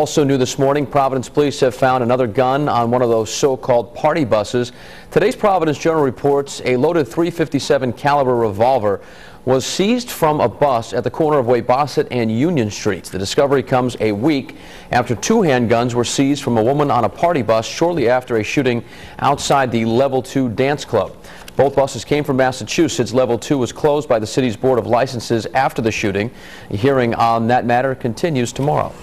Also new this morning, Providence police have found another gun on one of those so-called party buses. Today's Providence Journal reports a loaded 357 caliber revolver was seized from a bus at the corner of Weybosset and Union Streets. The discovery comes a week after two handguns were seized from a woman on a party bus shortly after a shooting outside the Level 2 dance club. Both buses came from Massachusetts. Level 2 was closed by the city's Board of Licenses after the shooting. A hearing on that matter continues tomorrow.